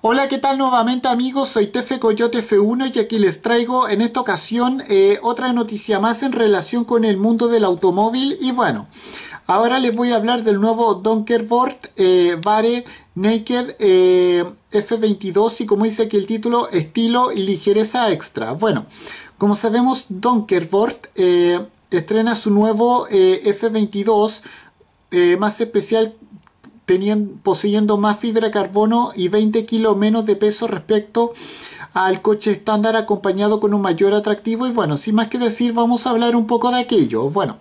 Hola, ¿qué tal nuevamente amigos? Soy Tefe Coyote F1 y aquí les traigo en esta ocasión eh, otra noticia más en relación con el mundo del automóvil y bueno, ahora les voy a hablar del nuevo Donkerboard eh, Bare Naked eh, F22 y como dice aquí el título, estilo y ligereza extra. Bueno, como sabemos Donkerboard eh, estrena su nuevo F22 más especial poseyendo más fibra de carbono y 20 kilos menos de peso respecto al coche estándar acompañado con un mayor atractivo y bueno, sin más que decir vamos a hablar un poco de aquello. Bueno,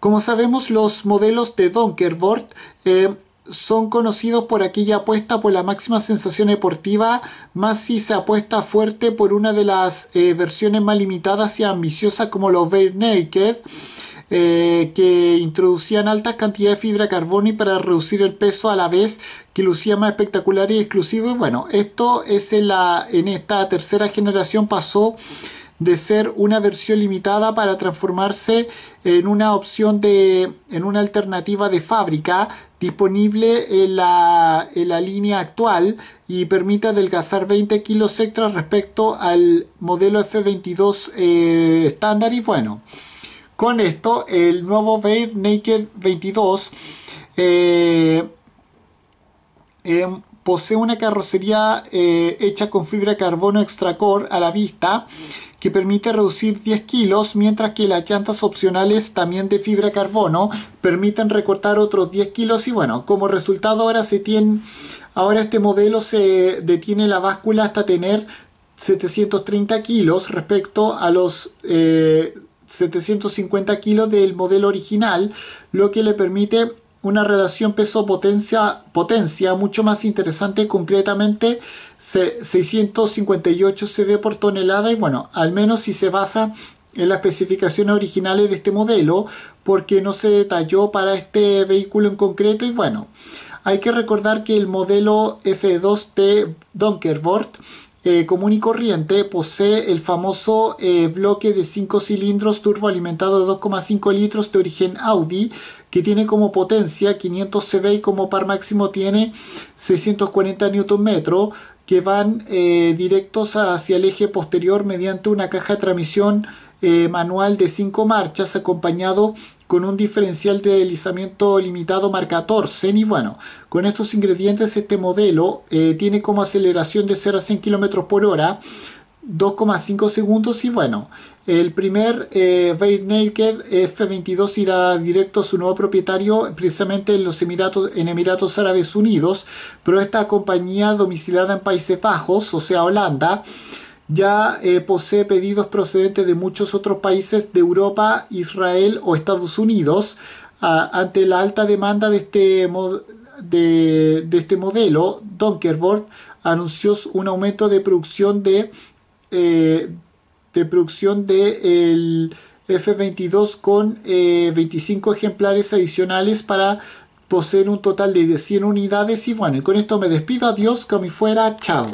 como sabemos los modelos de Donkerboard eh, son conocidos por aquella apuesta por la máxima sensación deportiva, más si se apuesta fuerte por una de las eh, versiones más limitadas y ambiciosas como los Bare Naked. Eh, que introducían altas cantidades de fibra y para reducir el peso a la vez que lucía más espectacular y exclusivo. Y bueno, esto es en, la, en esta tercera generación pasó de ser una versión limitada para transformarse en una opción de en una alternativa de fábrica disponible en la, en la línea actual y permite adelgazar 20 kilos extra respecto al modelo F22 eh, estándar y bueno con esto, el nuevo Bare Naked 22 eh, em, posee una carrocería eh, hecha con fibra de carbono extra core a la vista que permite reducir 10 kilos, mientras que las llantas opcionales también de fibra de carbono permiten recortar otros 10 kilos. Y bueno, como resultado ahora se tiene, ahora este modelo se detiene la báscula hasta tener 730 kilos respecto a los eh, 750 kilos del modelo original, lo que le permite una relación peso-potencia potencia mucho más interesante, concretamente 658 cb por tonelada y bueno, al menos si se basa en las especificaciones originales de este modelo, porque no se detalló para este vehículo en concreto. Y bueno, hay que recordar que el modelo F2T Donkerboard eh, común y corriente posee el famoso eh, bloque de 5 cilindros turbo alimentado de 2,5 litros de origen Audi que tiene como potencia 500 CV y como par máximo tiene 640 Nm que van eh, directos hacia el eje posterior mediante una caja de transmisión manual de 5 marchas acompañado con un diferencial de deslizamiento limitado marca Torsen. Y bueno, con estos ingredientes este modelo eh, tiene como aceleración de 0 a 100 km por hora 2,5 segundos. Y bueno, el primer eh, Naked F22 irá directo a su nuevo propietario precisamente en los Emiratos, en Emiratos Árabes Unidos, pero esta compañía domiciliada en Países Bajos, o sea Holanda, ya eh, posee pedidos procedentes de muchos otros países de Europa, Israel o Estados Unidos. ante la alta demanda de este, de, este modelo, Donkerboard anunció un aumento de producción de, eh, de producción de el F22 con 25 eh, ejemplares adicionales para poseer un total de 100 unidades y bueno, con esto me despido, adiós, que fuera, chao.